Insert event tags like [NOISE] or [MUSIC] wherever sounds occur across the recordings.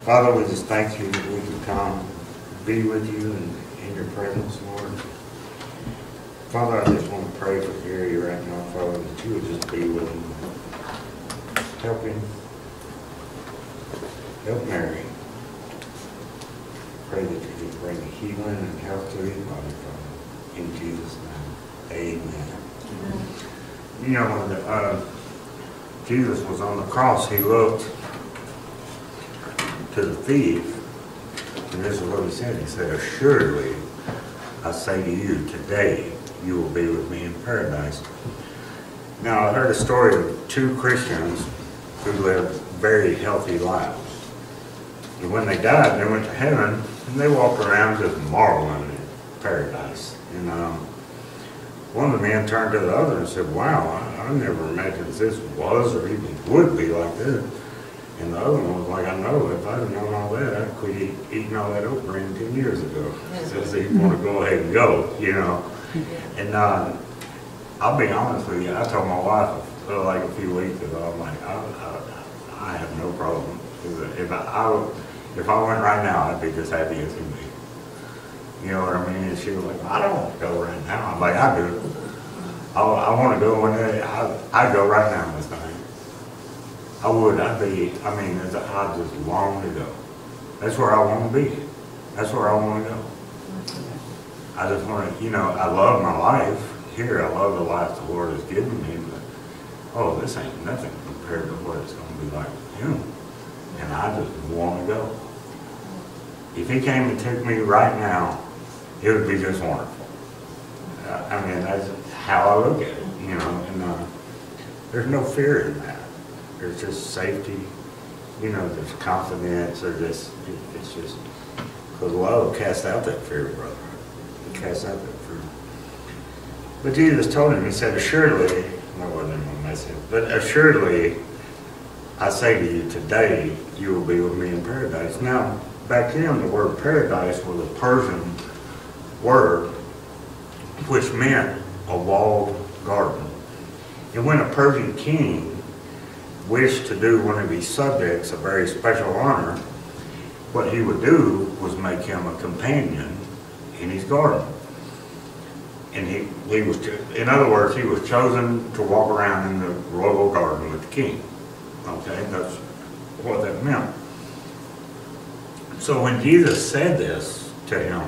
Father, we just thank you that we can come be with you and in your presence, Lord. Father, I just want to pray for Gary right now, Father, that you would just be with him. Help him. Help Mary. Pray that you just bring healing and health to his body, Father. In Jesus' name, amen. You know, when the, uh, Jesus was on the cross, he looked to the thief, and this is what he said. He said, Assuredly, I say to you, today you will be with me in paradise. Now, I heard a story of two Christians who lived very healthy lives. And when they died, they went to heaven, and they walked around just marveling at paradise. And um, one of the men turned to the other and said, Wow, I, I never imagined this was or even would be like this. And the other one was like, I know, if I'd have known all that, I'd quit eat, eating all that oat bran ten years ago. Says he want to go ahead and go, you know. And uh, I'll be honest with you, I told my wife uh, like a few weeks ago, I'm like, I, I, I have no problem. If I, I if I went right now, I'd be just happy as can be. You know what I mean? And she was like, I don't want to go right now. I'm like, I do. I, I want to go when I, I go right now this time. I would, I'd be, I mean, it's- I just long to go. That's where I want to be. That's where I want to go. I just want to, you know, I love my life here. I love the life the Lord has given me, but, oh, this ain't nothing compared to what it's going to be like with Him. And I just want to go. If He came and took me right now, it would be just wonderful. Uh, I mean, that's how I look at it, you know, and, uh, there's no fear in that. There's just safety, you know, there's confidence, or just, it's just, because love casts out that fear, brother. It casts out that fear. But Jesus told him, he said, assuredly, no, wasn't my message, but assuredly, I say to you, today, you will be with me in paradise. Now, back then, the word paradise was a Persian word, which meant a walled garden. And when a Persian king wished to do one of his subjects a very special honor, what he would do was make him a companion in his garden. And he, he was, in other words, he was chosen to walk around in the royal garden with the king. Okay, that's what that meant. So when Jesus said this to him,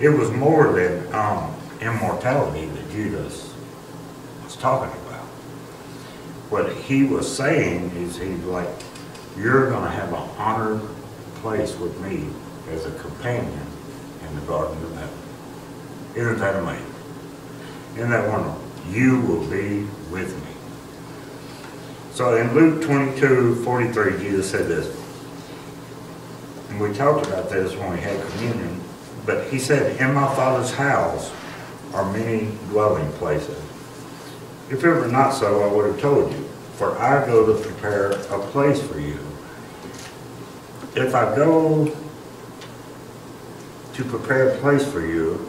it was more than um, immortality that Jesus was talking about. What he was saying is he's like, you're gonna have an honored place with me as a companion in the Garden of Heaven. Isn't that amazing? Isn't that wonderful? You will be with me. So in Luke 22, 43, Jesus said this. And we talked about this when we had communion, but he said, in my Father's house are many dwelling places. If it were not so, I would have told you, for I go to prepare a place for you. If I go to prepare a place for you,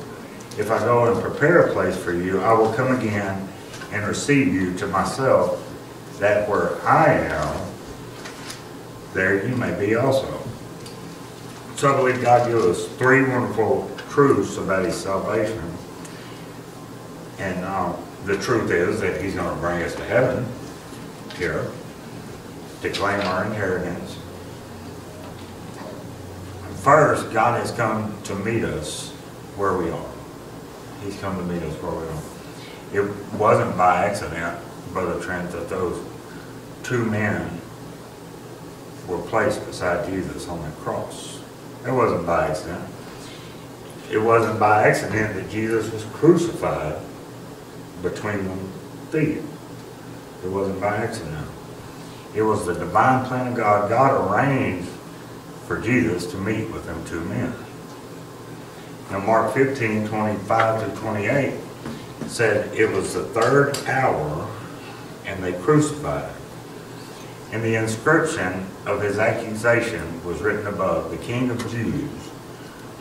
if I go and prepare a place for you, I will come again and receive you to myself, that where I am, there you may be also. So I believe God gives us three wonderful truths about his salvation. And um, the truth is that he's going to bring us to heaven here to claim our inheritance. First, God has come to meet us where we are. He's come to meet us where we are. It wasn't by accident, Brother Trent, that those two men were placed beside Jesus on the cross. It wasn't by accident. It wasn't by accident that Jesus was crucified between them feet. It wasn't by accident. It was the divine plan of God. God arranged for Jesus to meet with them two men. Now Mark 15, 25 to 28 said it was the third hour and they crucified him. And the inscription of his accusation was written above, the King of Jews,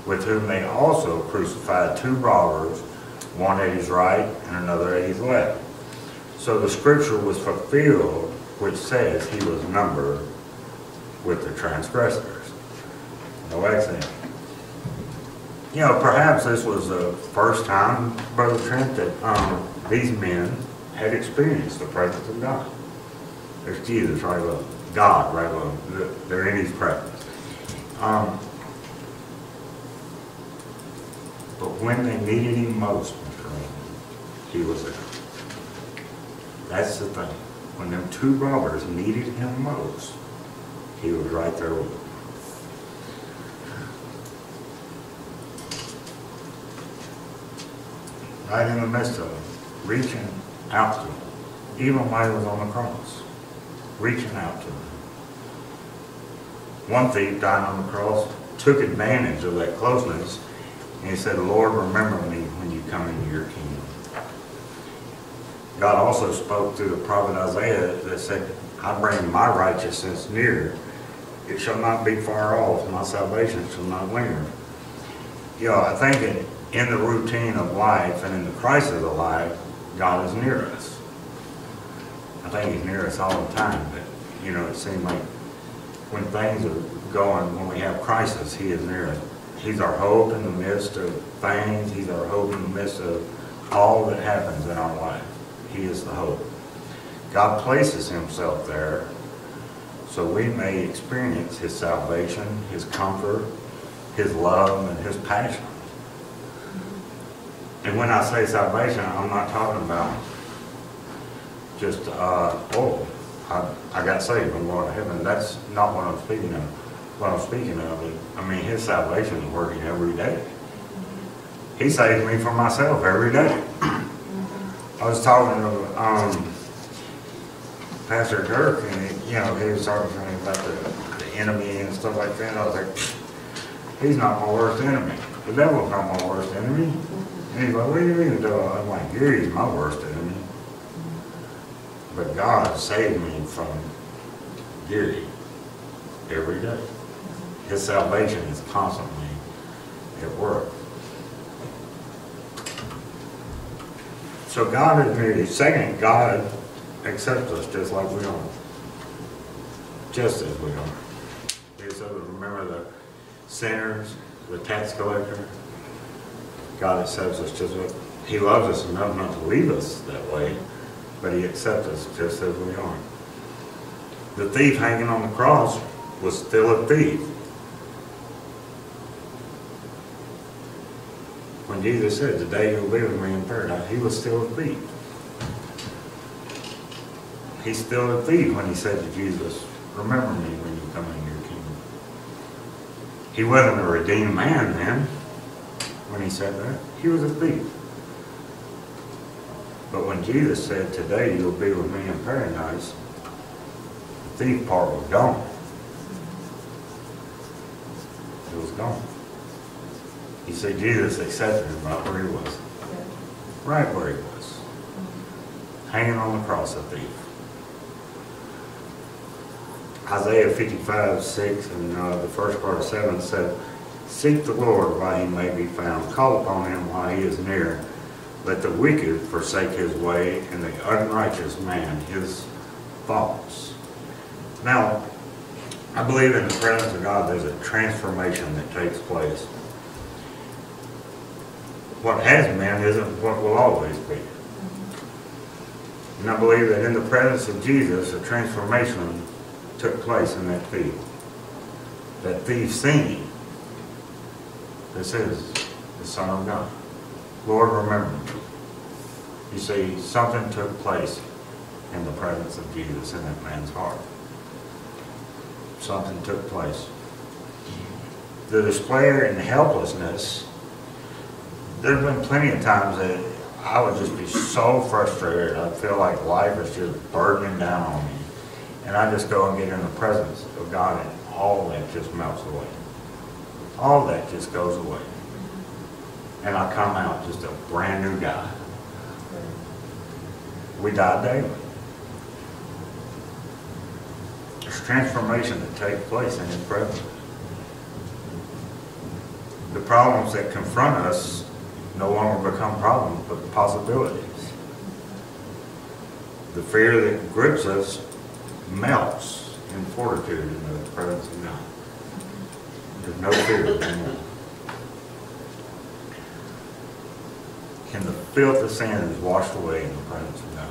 with whom they also crucified two robbers, one at his right and another at his left. So the scripture was fulfilled, which says he was numbered with the transgressors. No accident. You know, perhaps this was the first time, Brother Trent, that um, these men had experienced the presence of God. There's Jesus right below, God right them. They're in His presence. Um, but when they needed Him most. He was there. That's the thing. When them two robbers needed Him most, He was right there with them. right in the midst of them, reaching out to them, even while he was on the cross, reaching out to them. One thief died on the cross, took advantage of that closeness, and he said, Lord, remember me when you come into your kingdom. God also spoke through the prophet Isaiah that said, I bring my righteousness near. It shall not be far off. My salvation shall not linger. You know, I think in, in the routine of life and in the crisis of life, God is near us. I think He's near us all the time, but, you know, it seems like when things are going, when we have crisis, He is near us. He's our hope in the midst of things. He's our hope in the midst of all that happens in our life. He is the hope. God places Himself there so we may experience His salvation, His comfort, His love, and His passion. And when I say salvation, I'm not talking about just, uh, oh, I, I got saved, I'm going to heaven. That's not what I'm speaking of. What I'm speaking of I mean, His salvation is working every day. He saves me from myself every day. I was talking to, um, Pastor Dirk, and he, you know, he was talking to me about the, the enemy and stuff like that. I was like, he's not my worst enemy. The devil's not my worst enemy. And he's like, what do you mean, devil? I'm like, Gary's my worst enemy. But God saved me from Gary every day. His salvation is constantly at work. So God is you. Second, God accepts us just like we are. Just as we are. He said, remember the sinners, the tax collector? God accepts us just He loves us enough not to leave us that way, but He accepts us just as we are. The thief hanging on the cross was still a thief. When Jesus said, today you'll be with me in paradise, he was still a thief. He's still a thief when he said to Jesus, remember me when you come into your kingdom. He wasn't a redeemed man then, when he said that. He was a thief. But when Jesus said, today you'll be with me in paradise, the thief part was gone. It was gone. You said, Jesus they accepted him right where he was. Right where he was. Hanging on the cross, a thief. Isaiah 55, 6, and uh, the first part of 7 said, Seek the Lord while he may be found. Call upon him while he is near. Let the wicked forsake his way, and the unrighteous man his thoughts. Now, I believe in the presence of God, there's a transformation that takes place. What has been isn't what will always be. And I believe that in the presence of Jesus, a transformation took place in that thief. That thief singing, this is the Son of God. Lord, remember me. You see, something took place in the presence of Jesus in that man's heart. Something took place. The despair and helplessness, there's been plenty of times that I would just be so frustrated. I feel like life is just burdening down on me. And I just go and get in the presence of God and all that just melts away. All that just goes away. And I come out just a brand new guy. We die daily. There's transformation that takes place in His presence. The problems that confront us no longer become problems, but possibilities. The fear that grips us melts in fortitude in the presence of God. There's no fear anymore. And the filth of sin is washed away in the presence of God.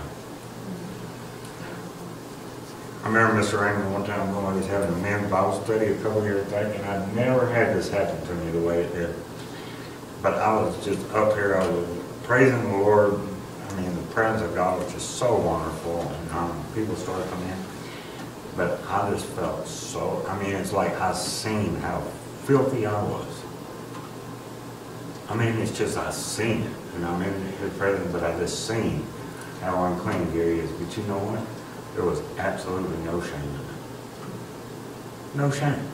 I remember Mr. Raymond one time when I was having a men's Bible study a couple years back, and I never had this happen to me the way it did. But I was just up here, I was praising the Lord. I mean, the presence of God was just so wonderful, and um, people started coming in. But I just felt so, I mean, it's like I seen how filthy I was. I mean, it's just I seen it, and I'm in His presence, but I just seen how unclean Gary is. But you know what? There was absolutely no shame in it. No shame.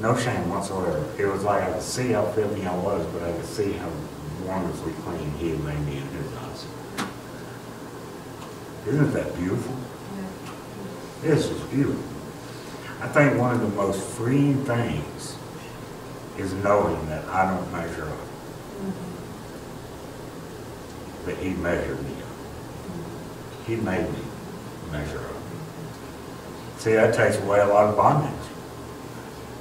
No shame whatsoever. It was like I could see how filthy I was, but I could see how wonderfully clean He had made me in His eyes. Isn't that beautiful? This is beautiful. I think one of the most freeing things is knowing that I don't measure up. Mm-hmm. but He measured me up. Mm-hmm. He made me measure up. See, that takes away a lot of bondage.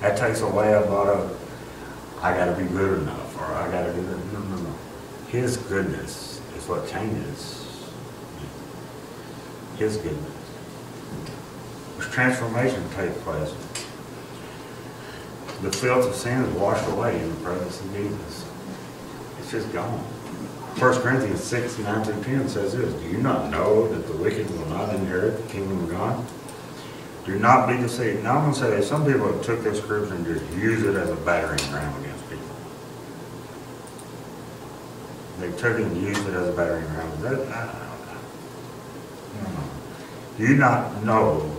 That takes away a lot of, I gotta be good enough, or I gotta do that. No, no, no. His goodness is what changes. His goodness. There's transformation takes place. The filth of sin is washed away in the presence of Jesus. It's just gone. 1 Corinthians 6, 9 through 10 says this, Do you not know that the wicked will not inherit the kingdom of God? Do not be deceived. Now I'm going to say some people have took this scripture and just use it as a battering ram against people. They took it and used it as a battering ram. That, I. Do you not know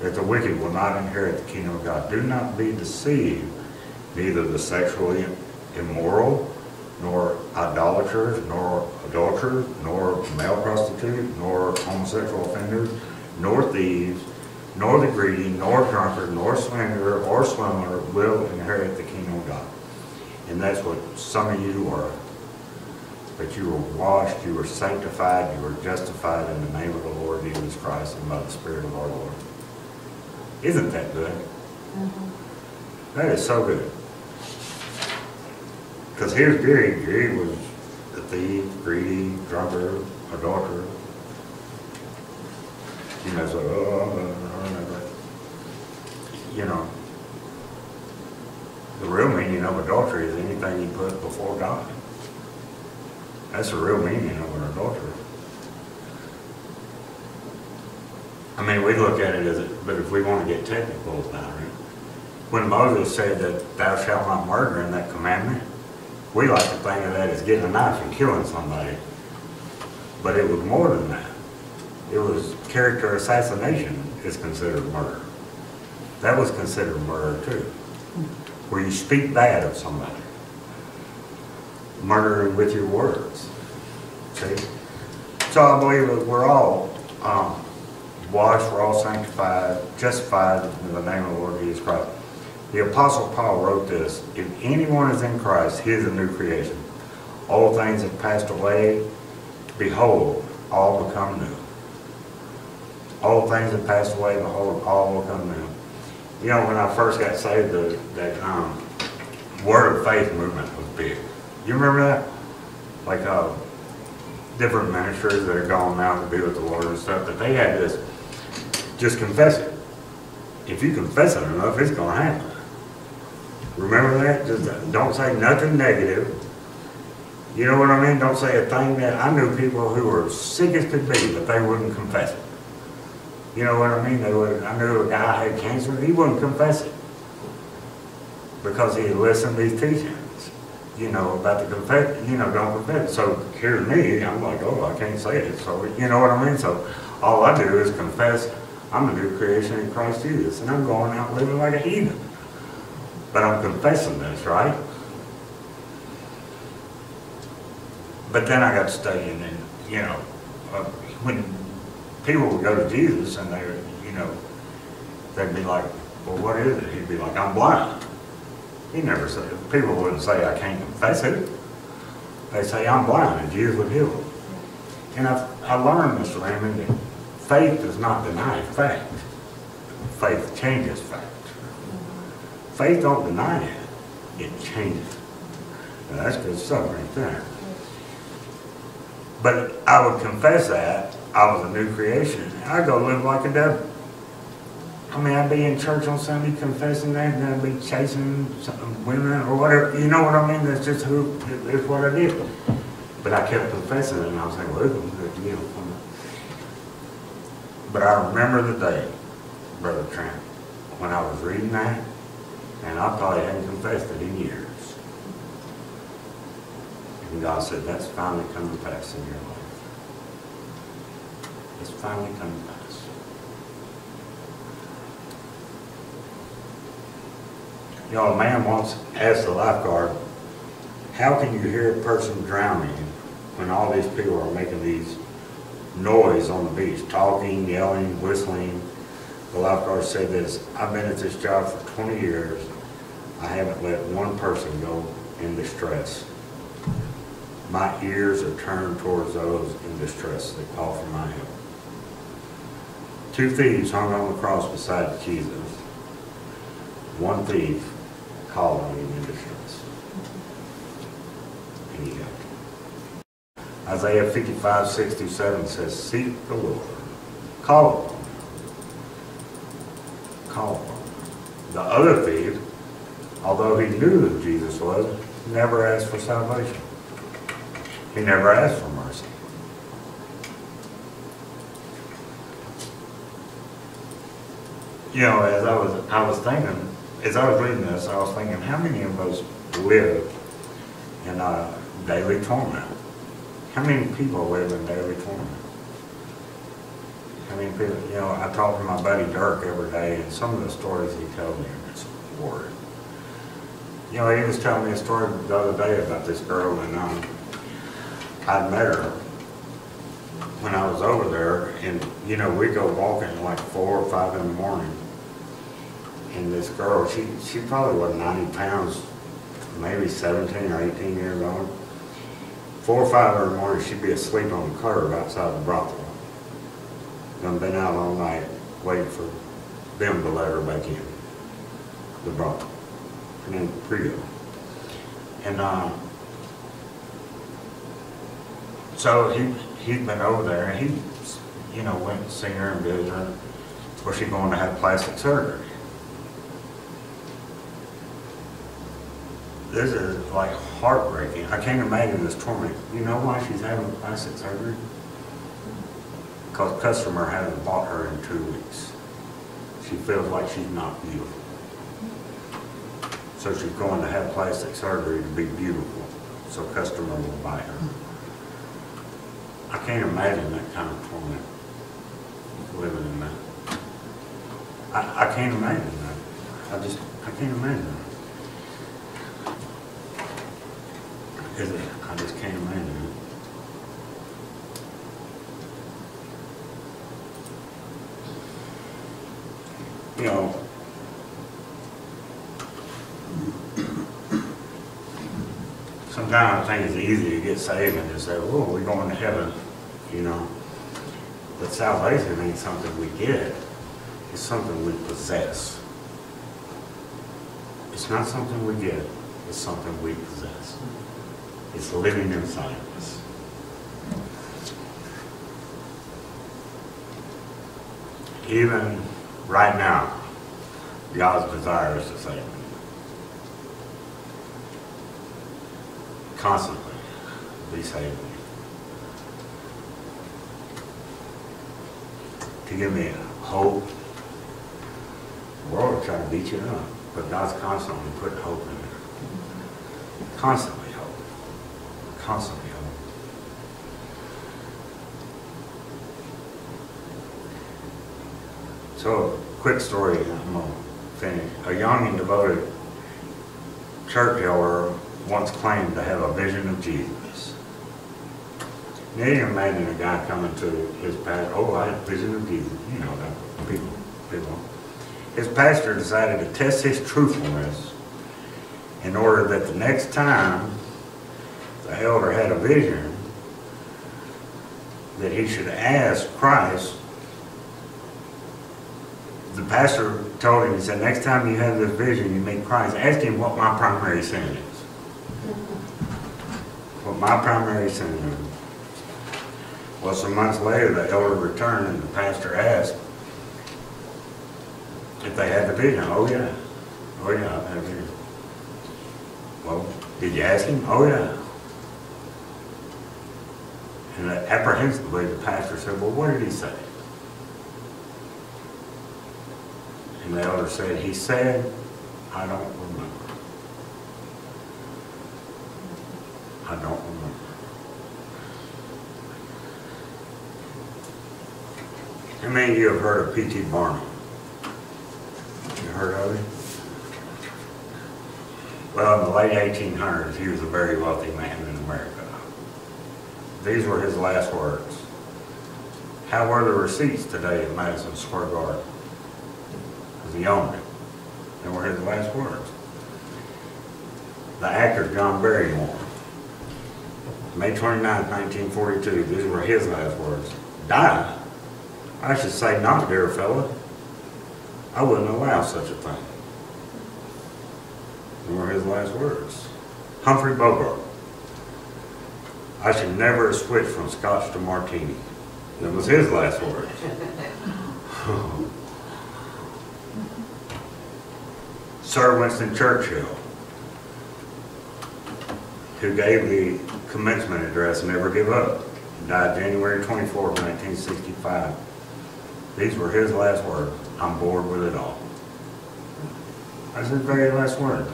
that the wicked will not inherit the kingdom of God? Do not be deceived, neither the sexually immoral, nor idolaters, nor adulterers, nor male prostitutes, nor homosexual offenders, nor thieves, nor the greedy, nor drunkard, nor slanderer, or swindler will inherit the kingdom of God. And that's what some of you are. But you were washed, you were sanctified, you were justified in the name of the Lord Jesus Christ and by the Spirit of our Lord. Isn't that good? Mm-hmm. That is so good. Because here's Gary. Gary was a thief, greedy, drunkard, adulterer. You know, so, oh. You know, the real meaning of adultery is anything you put before God. That's the real meaning of an adulterer. I mean, we look at it as, but if we want to get technical about it, when Moses said that thou shalt not murder in that commandment, we like to think of that as getting a knife and killing somebody. But it was more than that. It was character assassination is considered murder. That was considered murder too. Where you speak bad of somebody. Murdering with your words. See? So I believe that we're all um, washed, we're all sanctified, justified in the name of the Lord Jesus Christ. The Apostle Paul wrote this, if anyone is in Christ, he is a new creation. All things have passed away, behold, all become new. All things have passed away, behold, all become new. You know, when I first got saved, the, that um, Word of Faith movement was big. You remember that? Like uh, different ministers that are going out to be with the Lord and stuff, that they had this, just confess it. If you confess it enough, it's going to happen. Remember that? Just don't say nothing negative. You know what I mean? Don't say a thing that I knew people who were sick as could be, but they wouldn't confess it. You know what I mean? They would. I knew a guy had cancer, he wouldn't confess it because he listened to these teachings. You know about the confess. You know, don't confess. So here's me. I'm like, oh, I can't say it. So you know what I mean? So all I do is confess. I'm a new creation in Christ Jesus, and I'm going out living like a heathen. But I'm confessing this, right? But then I got studying, and you know, uh, when people would go to Jesus and they, you know, they'd be like, "Well, what is it?" He'd be like, "I'm blind." He never said. People wouldn't say, "I can't confess it." They say, "I'm blind," and Jesus would heal them. And I, I learned, Mr. Raymond, that faith does not deny fact. faith changes fact. Faith don't deny it, it changes. Now, that's good stuff right there. But I would confess that, I was a new creation, I'd go live like a devil. I mean, I'd be in church on Sunday confessing that, and I'd be chasing women or whatever, you know what I mean? That's just who, it's what I did. But I kept confessing it, and I was like, well, it's good, know. But I remember the day, Brother Trent, when I was reading that, and I probably hadn't confessed it in years. And God said, that's finally come to pass in your life. It's finally come to pass. You know, a man once asked the lifeguard, how can you hear a person drowning when all these people are making these noise on the beach, talking, yelling, whistling? The lifeguard said this, I've been at this job for 20 years. I haven't let one person go in distress. My ears are turned towards those in distress that call for my help. Two thieves hung on the cross beside Jesus. One thief called on him in distress. And he. Isaiah 55, 67 says, Seek the Lord, call upon him. Call upon him. The other thief, although he knew who Jesus was, never asked for salvation. He never asked for You know, as I was, I was thinking, as I was reading this, I was thinking, how many of us live in uh, daily torment? How many people live in daily torment? How many people, you know, I talk to my buddy Dirk every day, and some of the stories he tells me are just horrid. You know, he was telling me a story the other day about this girl, and um, I'd met her when I was over there, and, you know, we go walking like four or five in the morning. And this girl, she, she probably was ninety pounds, maybe seventeen or eighteen years old. Four or five in the morning, she'd be asleep on the curb outside the brothel. Done been out all night waiting for them to let her back in, the brothel. Her name was Priya. And, uh, so he, he'd been over there and he, you know, went to see her and visit her. Was she going to have plastic surgery? This is like heartbreaking. I can't imagine this torment. You know why she's having plastic surgery? Because customer hasn't bought her in two weeks. She feels like she's not beautiful. So she's going to have plastic surgery to be beautiful, so customer will buy her. I can't imagine that kind of torment, living in that. I, I can't imagine that. I just, I can't imagine it. It, I just can't imagine. You know, sometimes I think it's easy to get saved and just say, oh, we're going to heaven, you know. But salvation ain't something we get, it's something we possess. It's not something we get, it's something we possess. It's living of us. Even right now, God's desire is to save me. Constantly, be me. To give me hope. The world will try to beat you up, but God's constantly putting hope in there. Constantly. Constantly hope. So, quick story, I'm finish. A young and devoted church elder once claimed to have a vision of Jesus. Now you imagine a guy coming to his pastor, oh, I had a vision of Jesus, you know, that people, people. His pastor decided to test his truthfulness in order that the next time the elder had a vision, that he should ask Christ the pastor told him, he said, next time you have this vision, you meet Christ, ask him what my primary sin is. What my primary sin is. Well, some months later, the elder returned and the pastor asked if they had the vision. Oh, yeah. Oh, yeah, I've had a vision. Well, did you ask him? Oh, yeah. And apprehensively, the pastor said, well, what did he say? And the elder said, he said, I don't remember. I don't remember. How many of you have heard of P.T. Barnum? You heard of him? Well, in the late 1800s, he was a very wealthy man in America. These were his last words. How were the receipts today at Madison Square Garden? Because he owned it. They were his last words. The actor John Barrymore, May 29, 1942, these were his last words. Die? I should say not, dear fella. I wouldn't allow such a thing. These were his last words. Humphrey Bogart. I should never have switched from scotch to martini. That was his last words. [LAUGHS] Sir Winston Churchill, who gave the commencement address, Never Give Up, died January 24, 1965. These were his last words. I'm bored with it all. That's his very last word.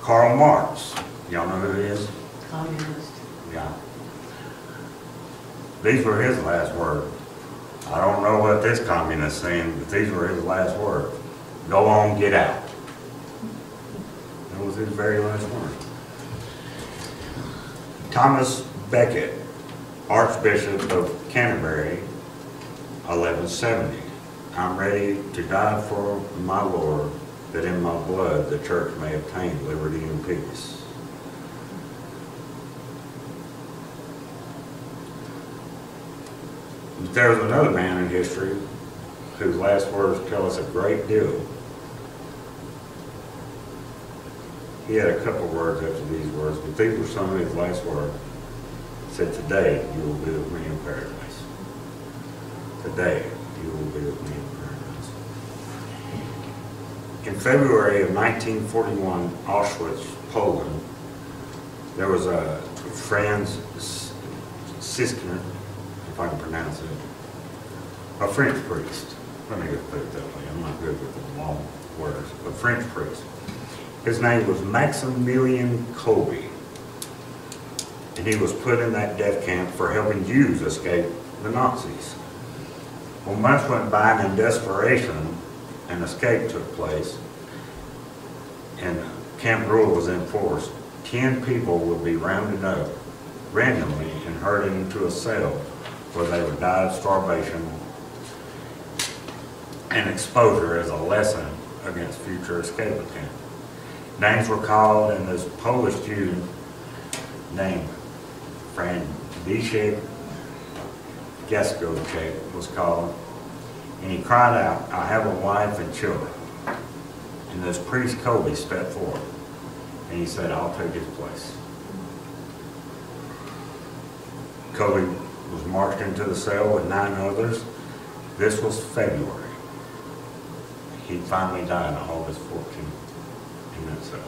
Karl Marx, y'all know who he is? Communist. Yeah. These were his last words. I don't know what this communist saying, but these were his last words. Go on, get out. That was his very last word. Thomas Becket, Archbishop of Canterbury, 1170. I'm ready to die for my Lord, that in my blood the church may obtain liberty and peace. But There's another man in history whose last words tell us a great deal. He had a couple words after these words, but these were some of his last words. He said, today you will be with me in paradise. Today you will be with me in paradise. In February of 1941, Auschwitz, Poland, there was a Franz Siskner, if I can pronounce it, a French priest. Let me just put it that way. I'm not good with the long words. A French priest. His name was Maximilian Kolbe. And he was put in that death camp for helping Jews escape the Nazis. Well, months went by and in desperation, an escape took place. And camp rule was enforced. Ten people would be rounded up randomly and herded into a cell where they would die of starvation and exposure as a lesson against future escape attempts. Names were called and this Polish Jew named Franciszek Geskocek was called and he cried out, I have a wife and children. And this priest Kolbe stepped forward and he said, I'll take his place. Kolbe marched into the cell with nine others. This was February. He finally died on August 14th in that cell.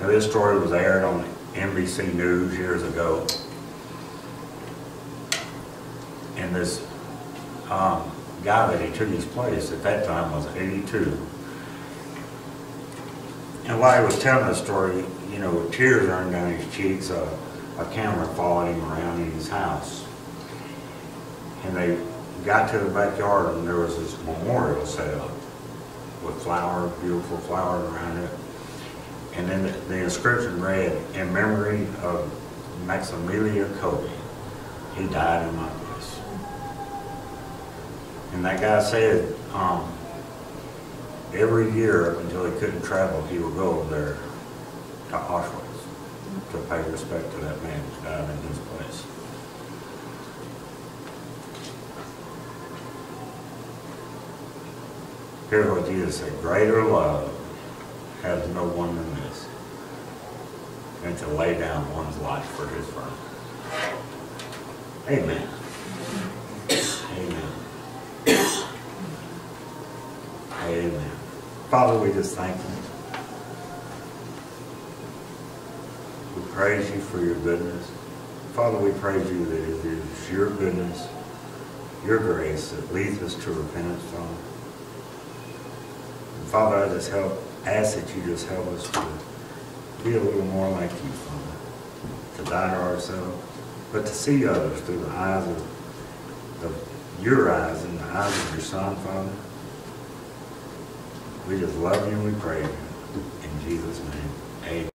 Now this story was aired on NBC News years ago. And this um, guy that he took his place at that time was 82. And while he was telling the story, you know, with tears running down his cheeks, a, a camera followed him around in his house. And they got to the backyard and there was this memorial set up with flowers, beautiful flowers around it. And then the, the inscription read, in memory of Maximilian Kolbe, he died in my place. And that guy said, um, every year up until he couldn't travel, he would go over there to Auschwitz to pay respect to that man who died in his place. Here's what Jesus said, greater love has no one than this, than to lay down one's life for his friend. Amen. Father, we just thank you. We praise you for your goodness. Father, we praise you that it is your goodness, your grace that leads us to repentance, Father. And Father, I just help, ask that you just help us to be a little more like you, Father. To die to ourselves, but to see others through the eyes of, of your eyes and the eyes of your Son, Father. We just love you and we praise you. In Jesus' name, amen.